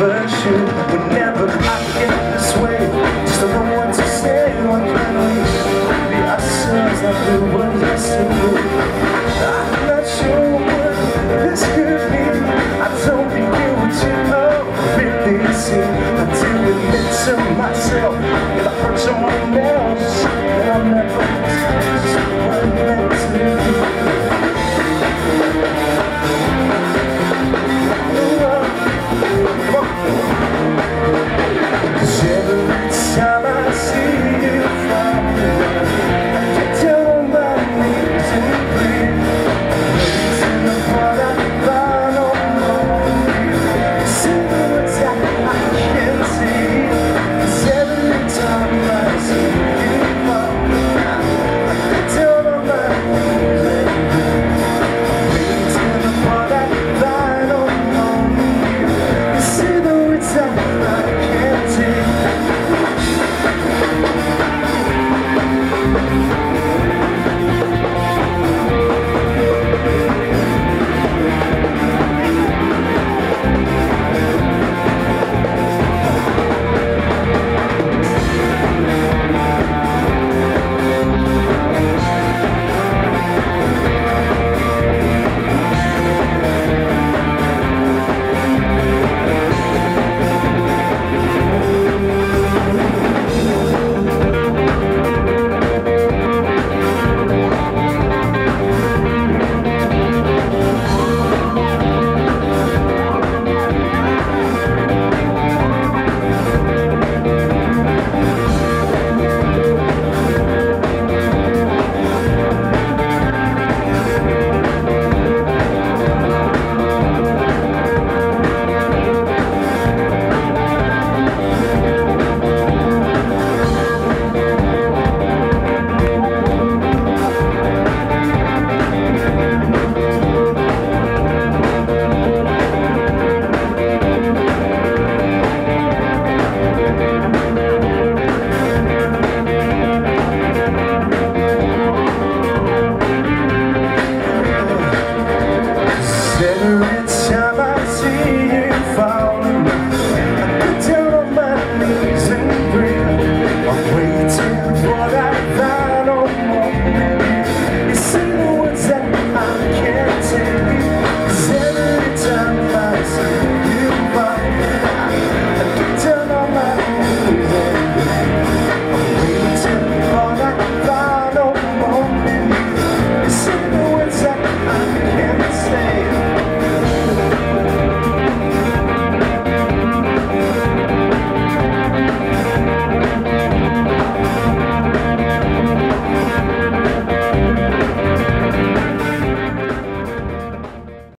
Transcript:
virtue would never I get this way. Just no one to say what can we Be ourselves like we were used I'm not sure what this could be. I don't think you would you know. Really see I do admit to myself. If I hurt someone else